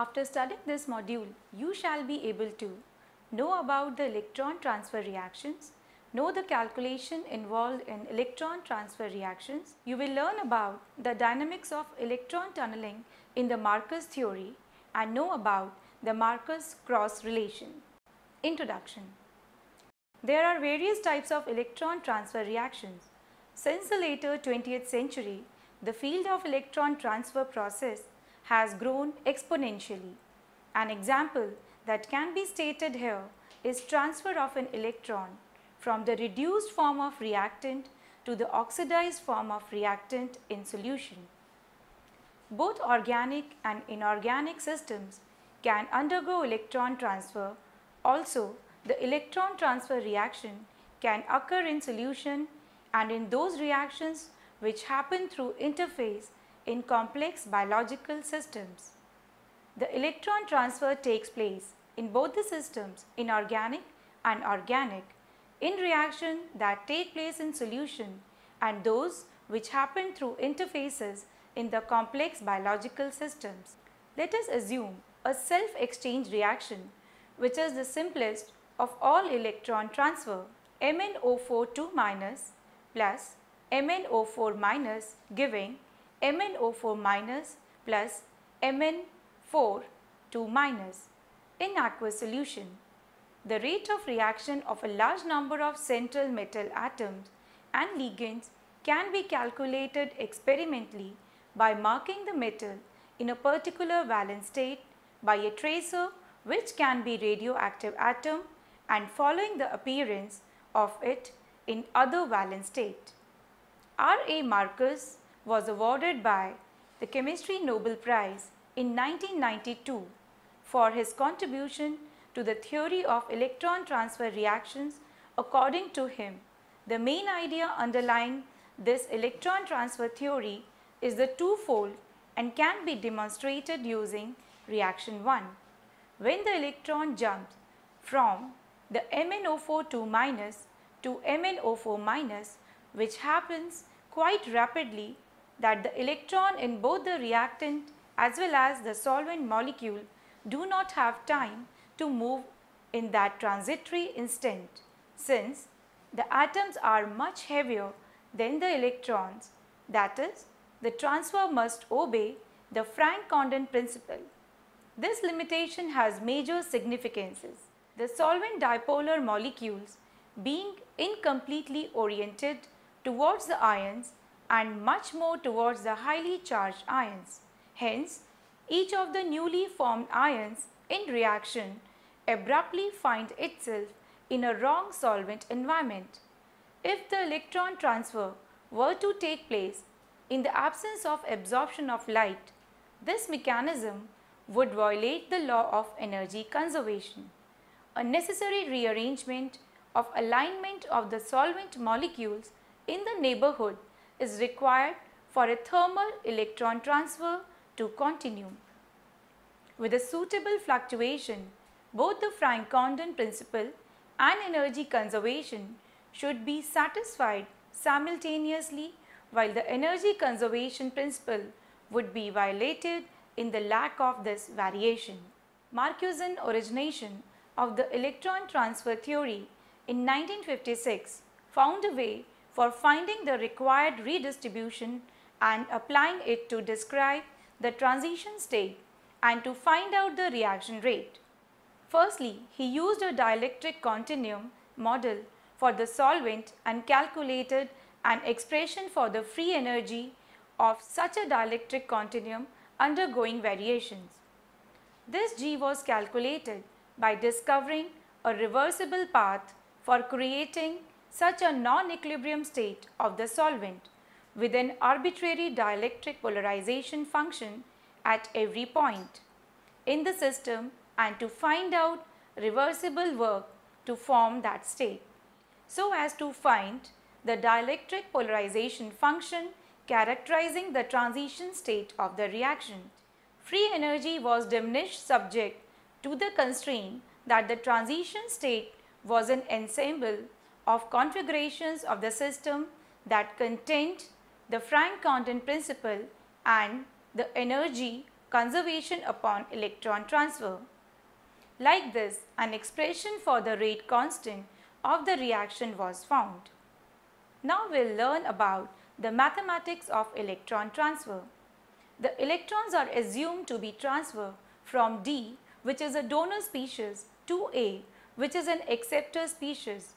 After studying this module, you shall be able to know about the electron transfer reactions, know the calculation involved in electron transfer reactions. You will learn about the dynamics of electron tunneling in the Marcus theory and know about the Marcus cross relation. Introduction There are various types of electron transfer reactions. Since the later 20th century, the field of electron transfer process has grown exponentially. An example that can be stated here is transfer of an electron from the reduced form of reactant to the oxidized form of reactant in solution. Both organic and inorganic systems can undergo electron transfer. Also, the electron transfer reaction can occur in solution and in those reactions which happen through interface in complex biological systems. The electron transfer takes place in both the systems inorganic and organic in reaction that take place in solution and those which happen through interfaces in the complex biological systems. Let us assume a self-exchange reaction which is the simplest of all electron transfer MnO4 2 minus plus MnO4 minus giving MnO4 minus plus MnO4 2 minus in aqueous solution. The rate of reaction of a large number of central metal atoms and ligands can be calculated experimentally by marking the metal in a particular valence state by a tracer which can be radioactive atom and following the appearance of it in other valence state. R. A. Was awarded by the Chemistry Nobel Prize in 1992 for his contribution to the theory of electron transfer reactions. According to him, the main idea underlying this electron transfer theory is the twofold and can be demonstrated using reaction 1. When the electron jumps from the MnO4 2 minus to MnO4 minus which happens quite rapidly that the electron in both the reactant as well as the solvent molecule do not have time to move in that transitory instant since the atoms are much heavier than the electrons that is the transfer must obey the Franck Condon principle. This limitation has major significances. The solvent dipolar molecules being incompletely oriented towards the ions and much more towards the highly charged ions. Hence, each of the newly formed ions in reaction abruptly find itself in a wrong solvent environment. If the electron transfer were to take place in the absence of absorption of light, this mechanism would violate the law of energy conservation. A necessary rearrangement of alignment of the solvent molecules in the neighborhood is required for a thermal electron transfer to continue. With a suitable fluctuation, both the Franck-Condon principle and energy conservation should be satisfied simultaneously while the energy conservation principle would be violated in the lack of this variation. Marcusan origination of the electron transfer theory in 1956 found a way for finding the required redistribution and applying it to describe the transition state and to find out the reaction rate. Firstly, he used a dielectric continuum model for the solvent and calculated an expression for the free energy of such a dielectric continuum undergoing variations. This G was calculated by discovering a reversible path for creating such a non-equilibrium state of the solvent with an arbitrary dielectric polarization function at every point in the system and to find out reversible work to form that state so as to find the dielectric polarization function characterizing the transition state of the reaction. Free energy was diminished subject to the constraint that the transition state was an ensemble of configurations of the system that contained the Franck Condon principle and the energy conservation upon electron transfer. Like this, an expression for the rate constant of the reaction was found. Now we'll learn about the mathematics of electron transfer. The electrons are assumed to be transferred from D which is a donor species to A which is an acceptor species.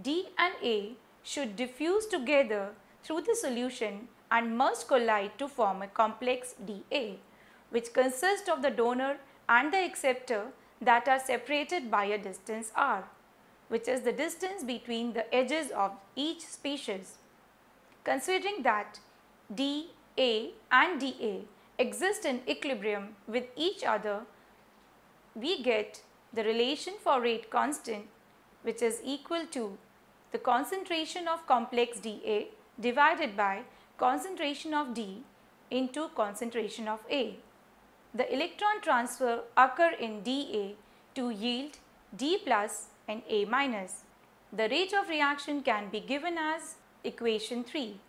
D and A should diffuse together through the solution and must collide to form a complex dA which consists of the donor and the acceptor that are separated by a distance r which is the distance between the edges of each species. Considering that dA and dA exist in equilibrium with each other, we get the relation for rate constant which is equal to the concentration of complex dA divided by concentration of D into concentration of A. The electron transfer occur in dA to yield D plus and A minus. The rate of reaction can be given as equation 3.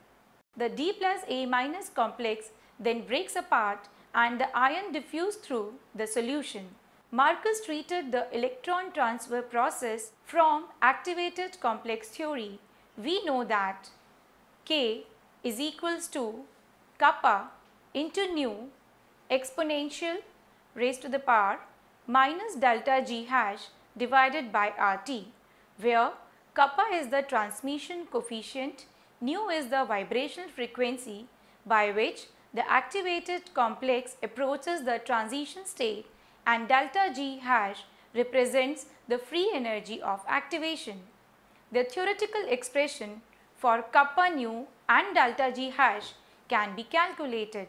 The D plus A minus complex then breaks apart and the ion diffuse through the solution. Marcus treated the electron transfer process from activated complex theory. We know that K is equals to kappa into nu exponential raised to the power minus delta G hash divided by RT where kappa is the transmission coefficient, nu is the vibrational frequency by which the activated complex approaches the transition state and delta G hash represents the free energy of activation. The theoretical expression for kappa nu and delta G hash can be calculated.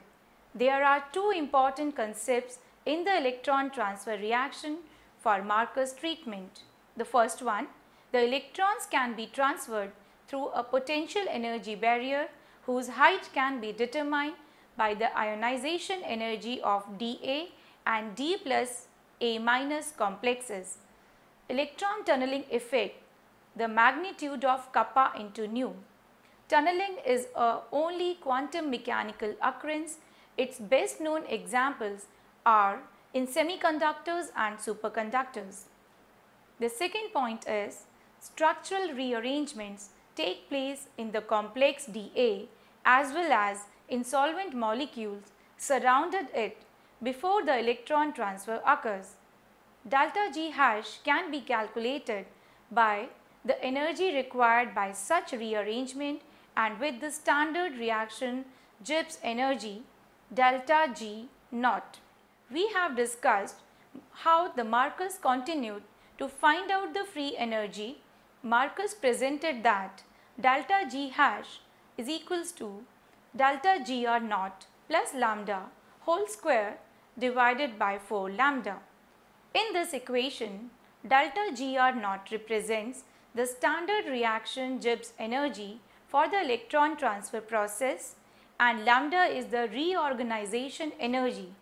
There are two important concepts in the electron transfer reaction for Marcus treatment. The first one, the electrons can be transferred through a potential energy barrier whose height can be determined by the ionization energy of dA and D plus A minus complexes. Electron tunneling effect the magnitude of kappa into nu. Tunneling is a only quantum mechanical occurrence. Its best known examples are in semiconductors and superconductors. The second point is structural rearrangements take place in the complex dA as well as in solvent molecules surrounded it before the electron transfer occurs. Delta G hash can be calculated by the energy required by such rearrangement and with the standard reaction Gibbs energy delta G naught. We have discussed how the Marcus continued to find out the free energy. Marcus presented that delta G hash is equals to delta Gr naught plus lambda whole square divided by 4 lambda. In this equation, delta Gr naught represents the standard reaction Gibbs energy for the electron transfer process and lambda is the reorganization energy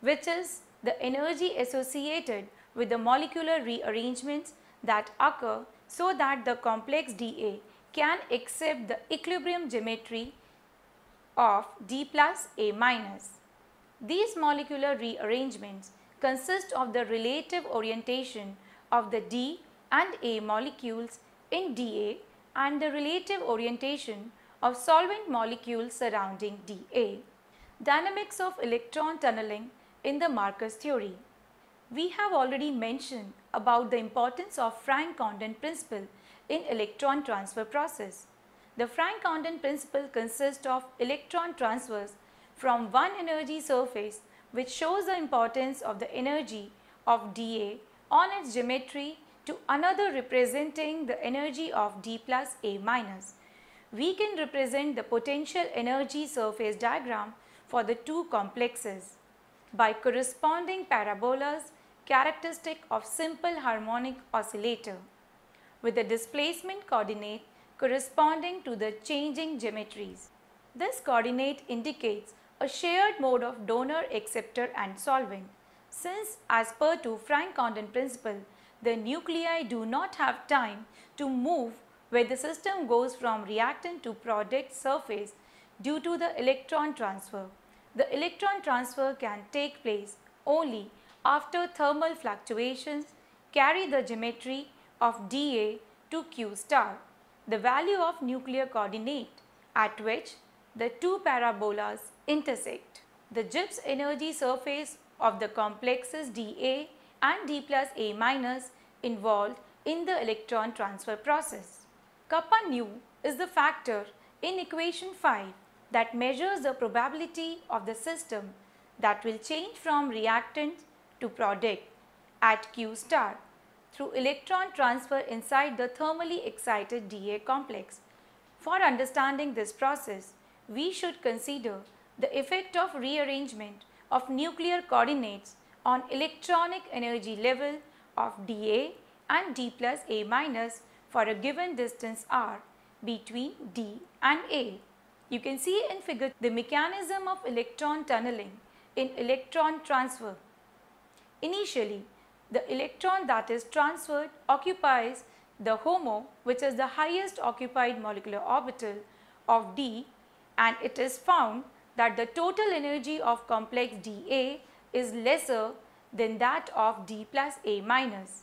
which is the energy associated with the molecular rearrangements that occur so that the complex dA can accept the equilibrium geometry of D plus A minus. These molecular rearrangements consist of the relative orientation of the D and A molecules in dA and the relative orientation of solvent molecules surrounding dA. Dynamics of electron tunneling in the Marcus theory. We have already mentioned about the importance of Franck Condon principle in electron transfer process. The Franck Condon principle consists of electron transfers from one energy surface which shows the importance of the energy of dA on its geometry to another representing the energy of D plus A minus. We can represent the potential energy surface diagram for the two complexes by corresponding parabolas characteristic of simple harmonic oscillator with the displacement coordinate corresponding to the changing geometries. This coordinate indicates a shared mode of donor, acceptor and solvent. Since as per to Franck Condon principle, the nuclei do not have time to move where the system goes from reactant to product surface due to the electron transfer. the electron transfer can take place only after thermal fluctuations carry the geometry of dA to Q star, the value of nuclear coordinate at which the two parabolas intersect. The Gibbs energy surface of the complexes dA and d plus A minus involved in the electron transfer process. Kappa nu is the factor in equation 5 that measures the probability of the system that will change from reactant to product at Q star through electron transfer inside the thermally excited dA complex. For understanding this process, we should consider the effect of rearrangement of nuclear coordinates on electronic energy level of dA and d plus A minus for a given distance r between D and A. You can see in figure the mechanism of electron tunneling in electron transfer. Initially, the electron that is transferred occupies the HOMO which is the highest occupied molecular orbital of D and it is found that the total energy of complex dA is lesser than that of D plus A minus.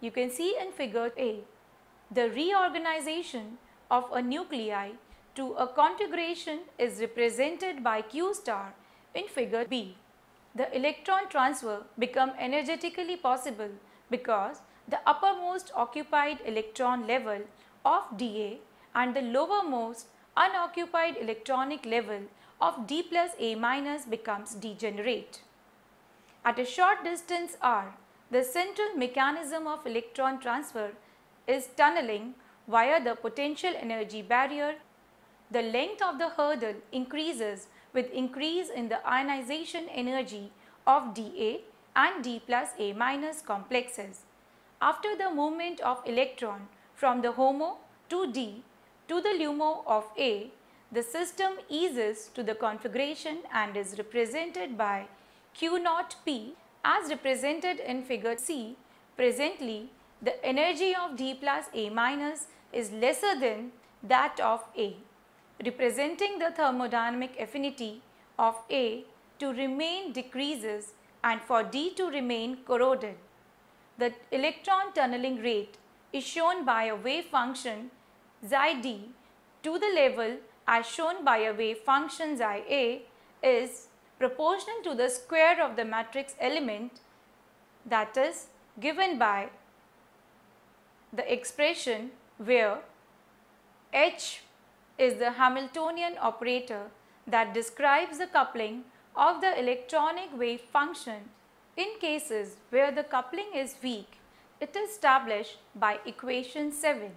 You can see in figure A, the reorganization of a nuclei to a configuration is represented by Q star in figure B. The electron transfer become energetically possible because the uppermost occupied electron level of dA and the lowermost unoccupied electronic level of d plus A minus becomes degenerate. At a short distance r, the central mechanism of electron transfer is tunneling via the potential energy barrier. The length of the hurdle increases with increase in the ionization energy of dA and d plus A minus complexes. After the movement of electron from the HOMO to D to the LUMO of A, the system eases to the configuration and is represented by Q0P as represented in figure C. Presently, the energy of D plus A minus is lesser than that of A, representing the thermodynamic affinity of A to remain decreases and for D to remain corroded. The electron tunneling rate is shown by a wave function xi d to the level as shown by a wave function xi a is proportional to the square of the matrix element that is given by the expression where H is the Hamiltonian operator that describes the coupling of the electronic wave function in cases where the coupling is weak, it is established by equation 7,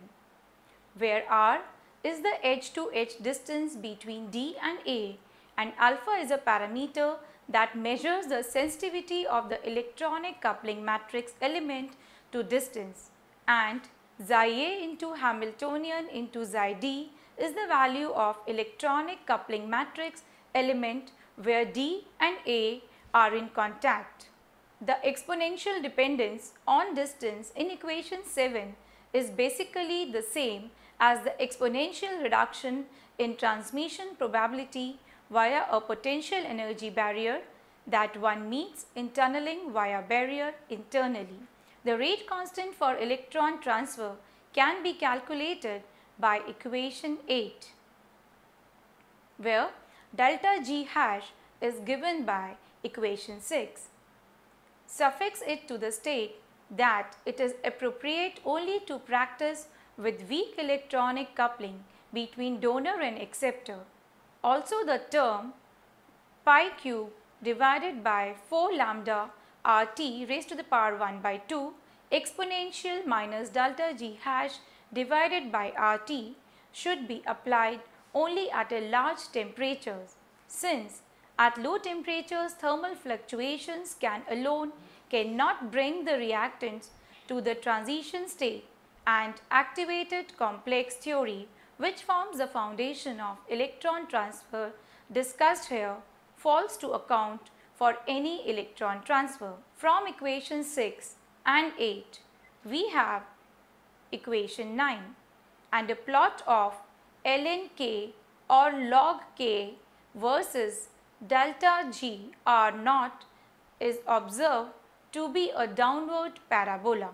where r is the edge to edge distance between D and A and alpha is a parameter that measures the sensitivity of the electronic coupling matrix element to distance and xi A into Hamiltonian into xi D is the value of electronic coupling matrix element where D and A are in contact. The exponential dependence on distance in equation 7 is basically the same as the exponential reduction in transmission probability via a potential energy barrier that one meets in tunneling via barrier internally. The rate constant for electron transfer can be calculated by equation 8 where delta G hash is given by equation 6. Suffix it to the state that it is appropriate only to practice with weak electronic coupling between donor and acceptor. Also the term pi cube divided by 4 lambda RT raised to the power 1 by 2 exponential minus delta G hash divided by RT should be applied only at a large temperatures since at low temperatures thermal fluctuations can alone cannot bring the reactants to the transition state and activated complex theory which forms the foundation of electron transfer discussed here falls to account for any electron transfer. From equation 6 and 8 we have equation 9 and a plot of ln k or log k versus delta G R naught is observed to be a downward parabola.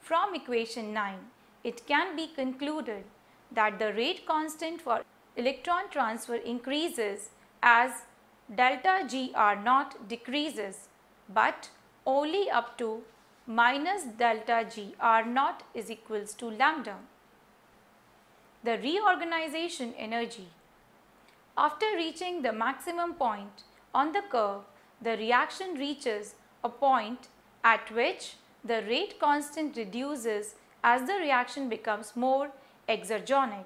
From equation 9, it can be concluded that the rate constant for electron transfer increases as delta G R naught decreases but only up to minus delta G R naught is equals to lambda. The reorganization energy. After reaching the maximum point on the curve, the reaction reaches a point at which the rate constant reduces as the reaction becomes more exergonic.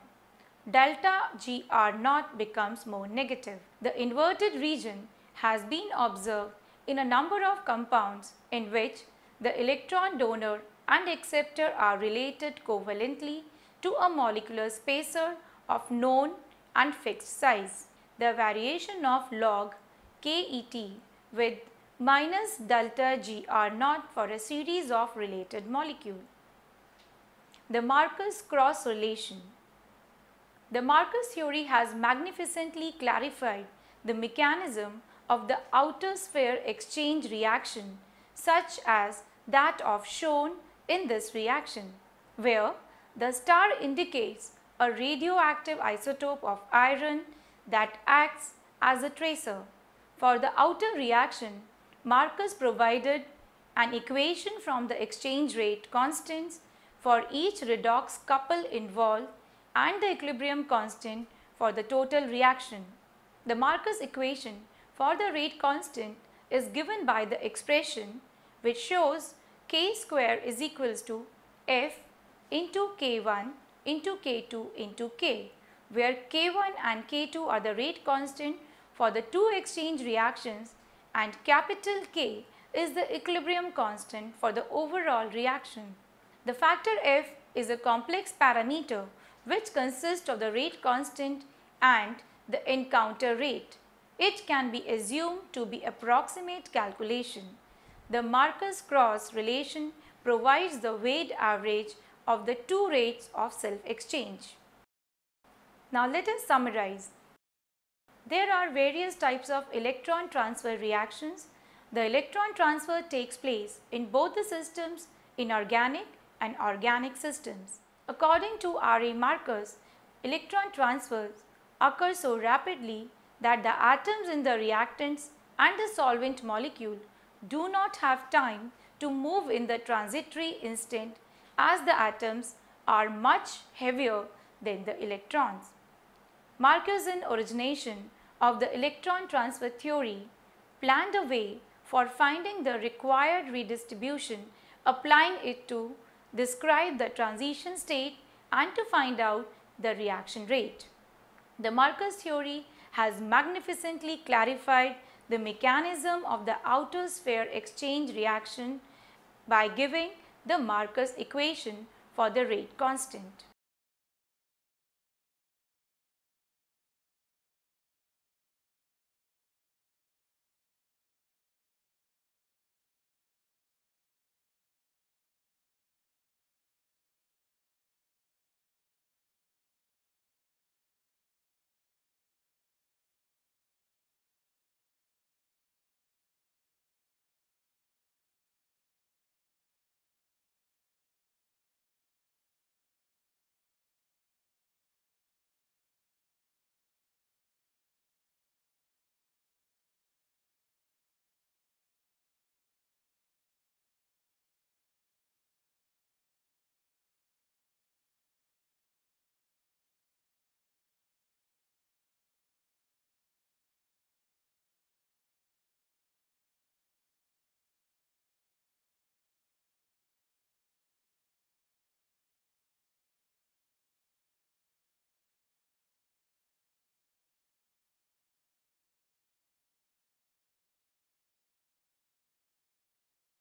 Delta GR naught becomes more negative. The inverted region has been observed in a number of compounds in which the electron donor and acceptor are related covalently to a molecular spacer of known and fixed size. The variation of log KET with minus delta GR naught for a series of related molecules. The Marcus cross relation. The Marcus theory has magnificently clarified the mechanism of the outer sphere exchange reaction such as that of shown in this reaction where the star indicates a radioactive isotope of iron that acts as a tracer. For the outer reaction, Marcus provided an equation from the exchange rate constants for each redox couple involved and the equilibrium constant for the total reaction. The Marcus equation for the rate constant is given by the expression which shows k square is equals to f into k1 into k2 into k where k1 and k2 are the rate constant for the two exchange reactions and capital K is the equilibrium constant for the overall reaction. The factor F is a complex parameter which consists of the rate constant and the encounter rate. It can be assumed to be approximate calculation. The Marcus cross relation provides the weighted average of the two rates of self-exchange. Now let us summarize. There are various types of electron transfer reactions. The electron transfer takes place in both the systems inorganic and organic systems. According to R.A. Marcus, electron transfers occur so rapidly that the atoms in the reactants and the solvent molecule do not have time to move in the transitory instant as the atoms are much heavier than the electrons. Marcusian origination of the electron transfer theory planned a way for finding the required redistribution, applying it to describe the transition state and to find out the reaction rate. The Marcus theory has magnificently clarified the mechanism of the outer sphere exchange reaction by giving the Marcus equation for the rate constant.